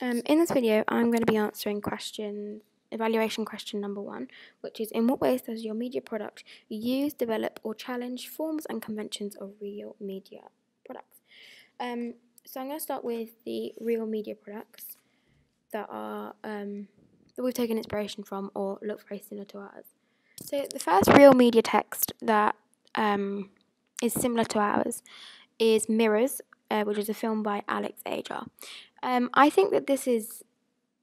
Um, in this video, I'm going to be answering question, evaluation question number one, which is in what ways does your media product use, develop, or challenge forms and conventions of real media products? Um, so I'm going to start with the real media products that are um, that we've taken inspiration from or look very similar to ours. So the first real media text that um, is similar to ours is Mirrors, uh, which is a film by Alex Aja. Um, I think that this is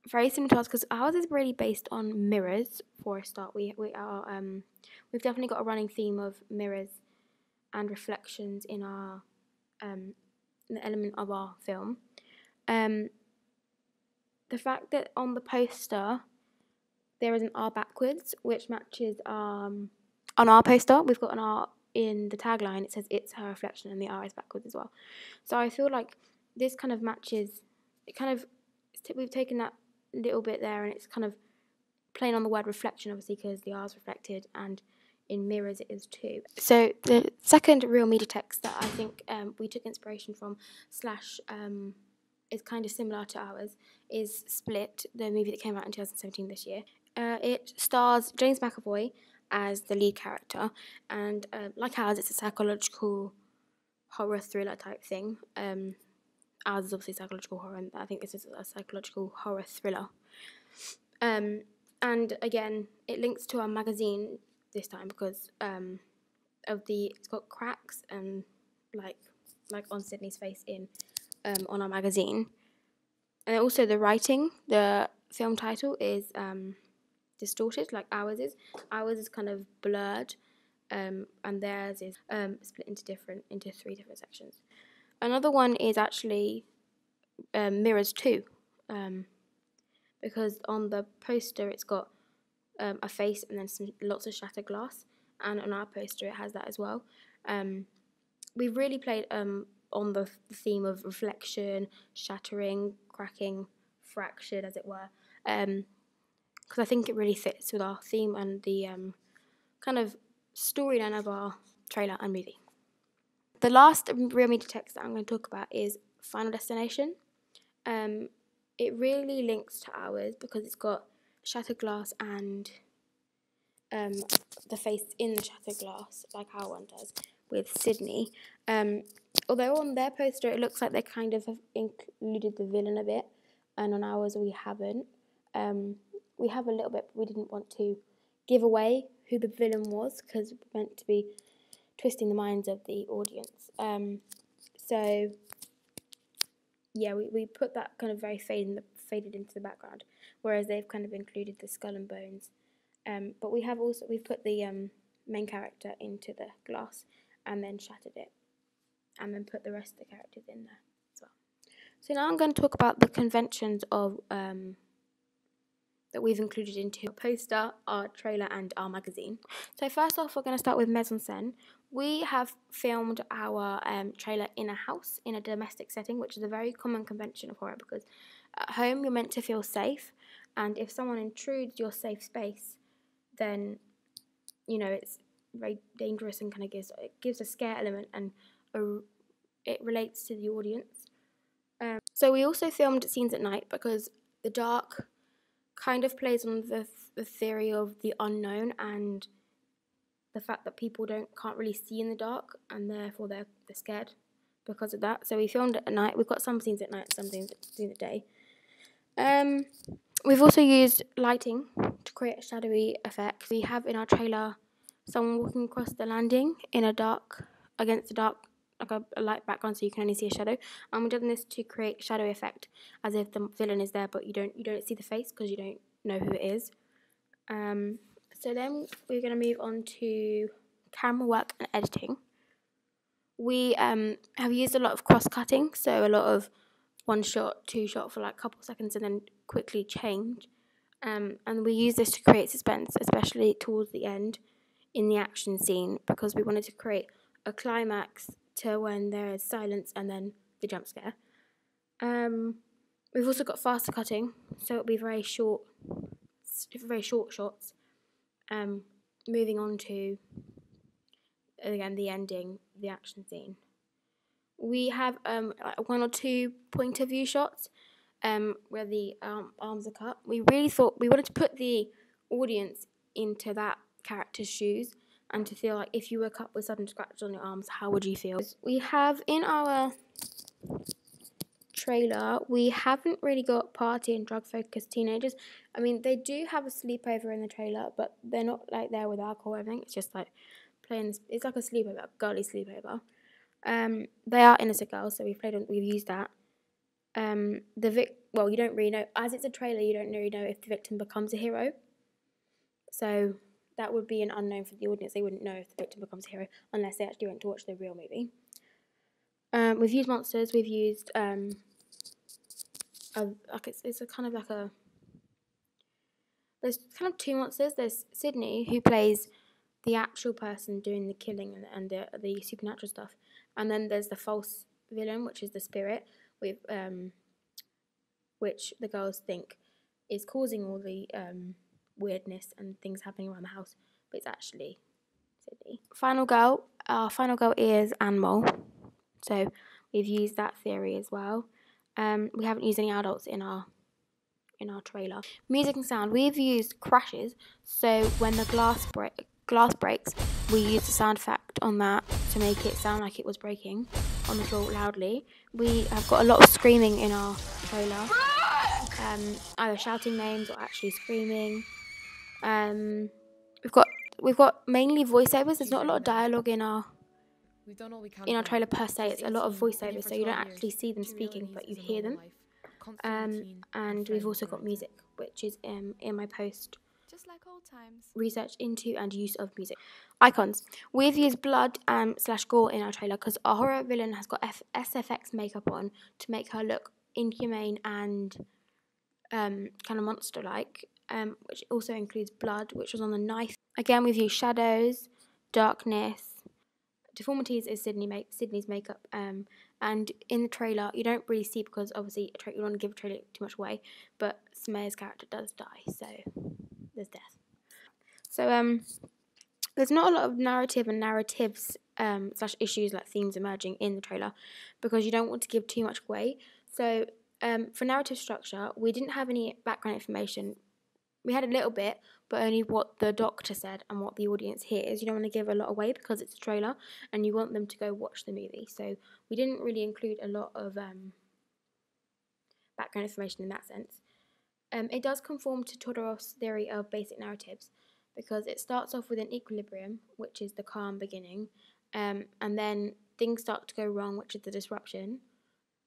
very similar to ours because ours is really based on mirrors. For a start, we we are um, we've definitely got a running theme of mirrors and reflections in our um, the element of our film. Um, the fact that on the poster there is an R backwards, which matches um, on our poster. We've got an R in the tagline. It says it's her reflection, and the R is backwards as well. So I feel like this kind of matches. It kind of we've taken that little bit there, and it's kind of playing on the word reflection, obviously, because the R is reflected, and in mirrors it is too. So the second real media text that I think um, we took inspiration from slash um, is kind of similar to ours is Split, the movie that came out in 2017 this year. Uh, it stars James McAvoy as the lead character, and uh, like ours, it's a psychological horror thriller type thing. Um, ours is obviously psychological horror, and I think this is a psychological horror thriller. Um, and again, it links to our magazine this time because um, of the it's got cracks and like like on Sydney's face in um, on our magazine, and also the writing. The film title is um, distorted, like ours is. Ours is kind of blurred, um, and theirs is um, split into different into three different sections. Another one is actually um, mirrors too, um, because on the poster it's got um, a face and then some lots of shattered glass, and on our poster it has that as well. Um, we've really played um, on the theme of reflection, shattering, cracking, fractured, as it were, because I think it really fits with our theme and the um, kind of storyline of our trailer and movie. The last real media text that I'm going to talk about is Final Destination. Um, it really links to ours because it's got shattered glass and um, the face in the shattered glass, like our one does, with Sydney. Um, although on their poster it looks like they kind of have included the villain a bit, and on ours we haven't. Um, we have a little bit, but we didn't want to give away who the villain was because we're meant to be twisting the minds of the audience. Um, so yeah, we, we put that kind of very faded, faded into the background, whereas they've kind of included the skull and bones. Um, but we have also we've put the um, main character into the glass and then shattered it, and then put the rest of the characters in there as well. So now I'm going to talk about the conventions of um, that we've included into our poster, our trailer, and our magazine. So first off, we're going to start with mise en scène. We have filmed our um, trailer in a house, in a domestic setting, which is a very common convention of horror because at home you're meant to feel safe, and if someone intrudes your safe space, then you know it's very dangerous and kind of gives it gives a scare element and a, it relates to the audience. Um, so we also filmed scenes at night because the dark kind of plays on the the theory of the unknown and the fact that people don't can't really see in the dark and therefore they're they're scared because of that. So we filmed it at night. We've got some scenes at night, some scenes during the day. Um, we've also used lighting to create a shadowy effect. We have in our trailer someone walking across the landing in a dark against a dark like a, a, light background so you can only see a shadow. And we've done this to create shadow effect as if the villain is there but you don't you don't see the face because you don't know who it is. Um, so then we're going to move on to camera work and editing. We um, have used a lot of cross cutting so a lot of one shot two shot for like a couple seconds and then quickly change. Um, and we use this to create suspense especially towards the end in the action scene because we wanted to create a climax to when there is silence and then the jump scare. Um, we've also got faster cutting, so it'll be very short, very short shots. Um, moving on to again the ending, the action scene. We have um, one or two point of view shots um, where the um, arms are cut. We really thought we wanted to put the audience into that character's shoes and to feel like if you woke up with sudden scratches on your arms, how would you feel? We have in our trailer, we haven't really got party and drug focused teenagers. I mean, they do have a sleepover in the trailer, but they're not like there with alcohol or anything. It's just like playing. It's like a sleepover, a girly sleepover. Um, they are innocent girls, so we've played on. We've used that. Um, the vic. Well, you don't really know as it's a trailer. You don't really know if the victim becomes a hero. So that would be an unknown for the audience. They wouldn't know if the victim becomes a hero unless they actually went to watch the real movie. Um, we've used monsters. We've used um, a, like it's, it's a kind of like a. There's kind of two monsters. There's Sydney who plays the actual person doing the killing and, and the the supernatural stuff, and then there's the false villain, which is the spirit, with um, which the girls think is causing all the um, weirdness and things happening around the house, but it's actually Sydney. Final girl, our final girl is Animal, so we've used that theory as well. Um, we haven't used any adults in our in our trailer. Music and sound, we've used crashes, so when the glass break glass breaks, we use a sound effect on that to make it sound like it was breaking on the floor loudly. We have got a lot of screaming in our trailer, um, either shouting names or actually screaming. Um, we've got we've got mainly voiceovers. There's not a lot of dialogue in our in our trailer per se. It's a lot of voiceovers, so you don't actually see them speaking, but you hear them. Um, and we've also got music, which is um, in my post just like old times. Research into and use of music. Icons. We've used blood um, slash gore in our trailer because our horror villain has got F- SFX makeup on to make her look inhumane and um, kind of monster like, um, which also includes blood, which was on the knife. Again, we've used shadows, darkness. Deformities is Sydney make, Sydney's makeup, um, and in the trailer you don't really see because obviously a tra- you don't want to give a trailer too much away, but Smear's character does die, so there's death. So um, there's not a lot of narrative and narratives um, slash issues like themes emerging in the trailer because you don't want to give too much away. So um, for narrative structure, we didn't have any background information. We had a little bit, but only what the doctor said and what the audience hears. You don't want to give a lot away because it's a trailer and you want them to go watch the movie. So we didn't really include a lot of um, background information in that sense. Um, it does conform to Todorov's theory of basic narratives because it starts off with an equilibrium, which is the calm beginning, um, and then things start to go wrong, which is the disruption,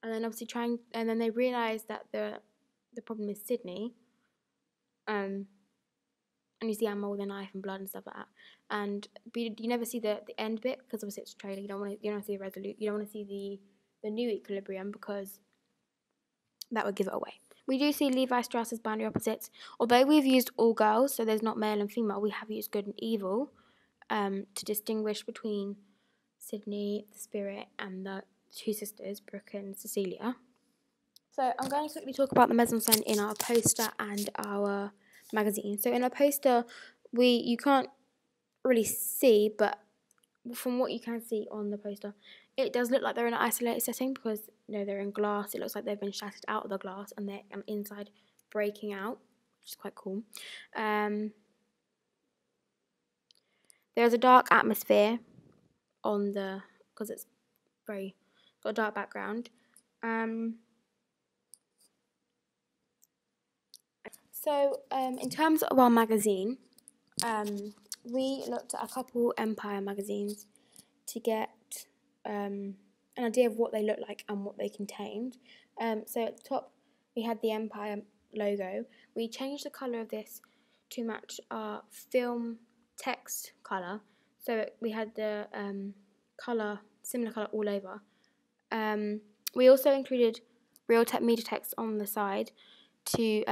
and then obviously trying, and then they realize that the the problem is Sydney, um, and you see Animal with a knife and blood and stuff like that, and but you never see the the end bit because obviously it's a trailer. You don't want to you don't see the resolute. You don't want to see the the new equilibrium because that would give it away. We do see Levi Strauss as binary opposites. Although we've used all girls, so there's not male and female, we have used good and evil um, to distinguish between Sydney, the spirit, and the two sisters, Brooke and Cecilia. So I'm going to quickly talk about the mise en scène in our poster and our magazine. So in a poster, we you can't really see, but from what you can see on the poster, it does look like they're in an isolated setting because you know they're in glass. It looks like they've been shattered out of the glass and they're um, inside breaking out, which is quite cool. Um, there's a dark atmosphere on the because it's very got a dark background. Um, so um, in terms of our magazine, um, we looked at a couple Empire magazines to get um, an idea of what they looked like and what they contained. Um, so at the top, we had the Empire logo. We changed the colour of this to match our film text colour. So we had the um, colour, similar colour all over. Um, we also included real tech media text on the side to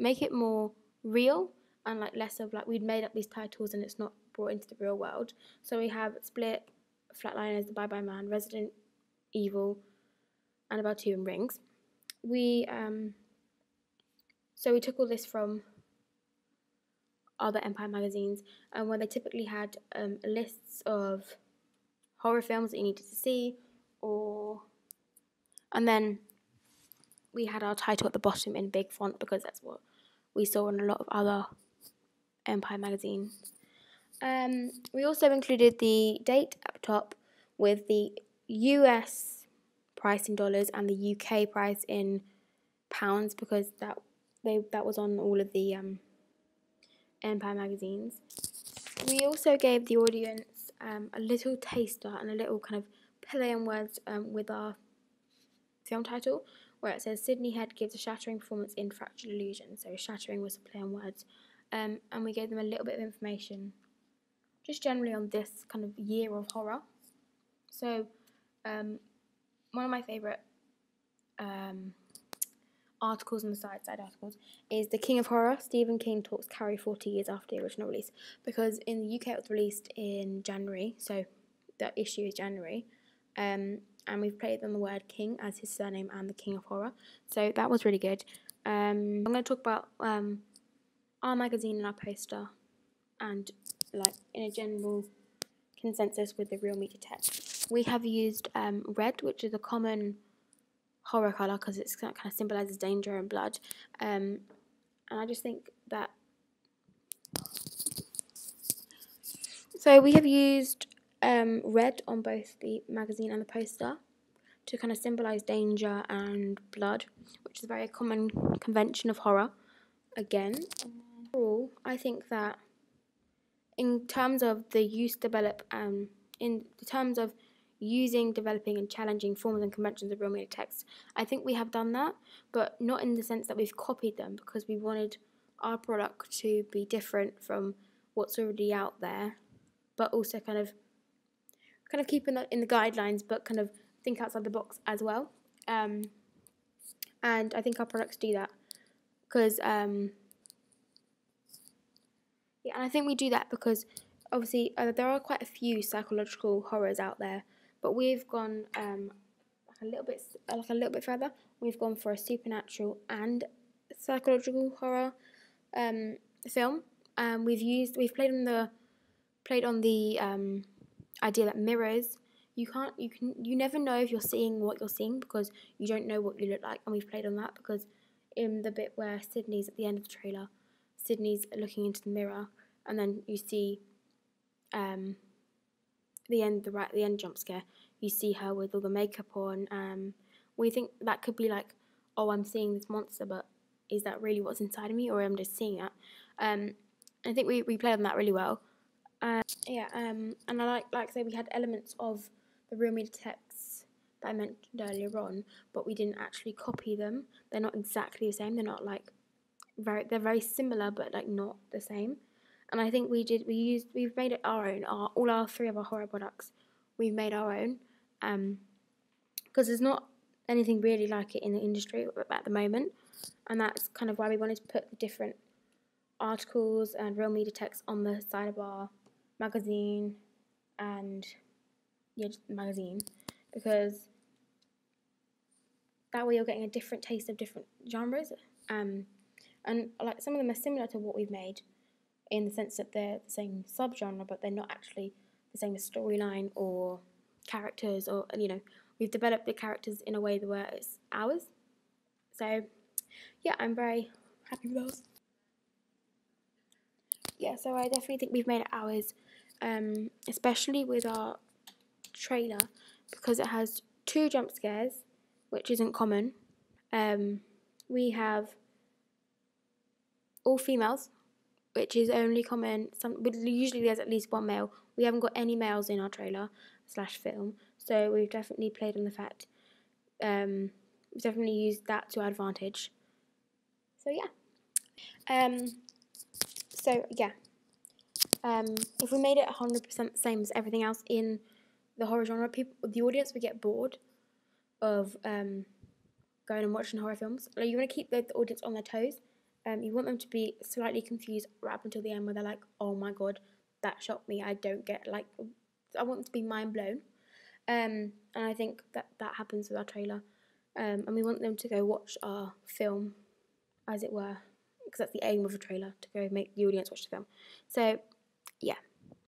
make it more real and like less of like we'd made up these titles and it's not brought into the real world. So we have Split, Flatliners, The Bye Bye Man, Resident Evil, Annabelle 2, and Rings. We um, so we took all this from other Empire magazines, and where they typically had um, lists of horror films that you needed to see, or and then we had our title at the bottom in big font because that's what we saw in a lot of other Empire magazines. Um, we also included the date up top with the US price in dollars and the UK price in pounds because that they that was on all of the um, Empire magazines. We also gave the audience um, a little taster and a little kind of play on words um, with our film title, where it says Sydney Head gives a shattering performance in Fractured Illusion. So shattering was a play on words, um, and we gave them a little bit of information, just generally on this kind of year of horror. So, um, one of my favourite um, articles on the side, side articles, is The King of Horror. Stephen King talks Carrie 40 years after the original release. Because in the UK it was released in January, so the issue is January. Um, and we've played on the word king as his surname and the king of horror. So that was really good. Um, I'm going to talk about um, our magazine and our poster and like in a general consensus with the real media text. We have used um, red, which is a common horror colour because it kind of symbolises danger and blood. Um, and I just think that. So we have used um, red on both the magazine and the poster to kind of symbolise danger and blood, which is a very common convention of horror. Again, overall, I think that in terms of the use, develop, um, in terms of using, developing, and challenging forms and conventions of real media texts. I think we have done that, but not in the sense that we've copied them because we wanted our product to be different from what's already out there, but also kind of kind of keeping that in the guidelines, but kind of think outside the box as well. Um, and I think our products do that because um, yeah, and I think we do that because obviously uh, there are quite a few psychological horrors out there but we've gone um, a little bit like a little bit further. We've gone for a supernatural and psychological horror um, film. Um, we've used we've played on the played on the um, idea that mirrors you can't you can you never know if you're seeing what you're seeing because you don't know what you look like and we've played on that because in the bit where Sydney's at the end of the trailer Sydney's looking into the mirror and then you see um, the end, the right, the end jump scare, you see her with all the makeup on. Um, we think that could be like, oh, I'm seeing this monster, but is that really what's inside of me, or am I just seeing it? Um, I think we, we played on that really well. Uh, yeah, um, and I like like I say we had elements of the real media texts that I mentioned earlier on, but we didn't actually copy them. They're not exactly the same. They're not like very they're very similar, but like not the same and I think we did we used we've made it our own. Our all our three of our horror products we've made our own, um, because there's not anything really like it in the industry at the moment, and that's kind of why we wanted to put the different articles and real media text on the side of our magazine and yeah, magazine because that way you're getting a different taste of different genres. Um, and like some of them are similar to what we've made, in the sense that they're the same subgenre, but they're not actually the same storyline or characters, or you know, we've developed the characters in a way where it's ours. So, yeah, I'm very happy with those. Yeah, so I definitely think we've made it ours, um, especially with our trailer because it has two jump scares, which isn't common. Um, we have all females, which is only common. Some usually there's at least one male. We haven't got any males in our trailer slash film, so we've definitely played on the fact. Um, we've definitely used that to our advantage. So yeah. Um. So yeah. Um, if we made it 100% the same as everything else in the horror genre, people, the audience would get bored of um, going and watching horror films. Like you want to keep the, the audience on their toes um, you want them to be slightly confused right up until the end where they're like, oh my god, that shocked me. I don't get, like, I want them to be mind blown. Um, and I think that that happens with our trailer. Um, and we want them to go watch our film, as it were, because that's the aim of a trailer, to go make the audience watch the film. So, yeah.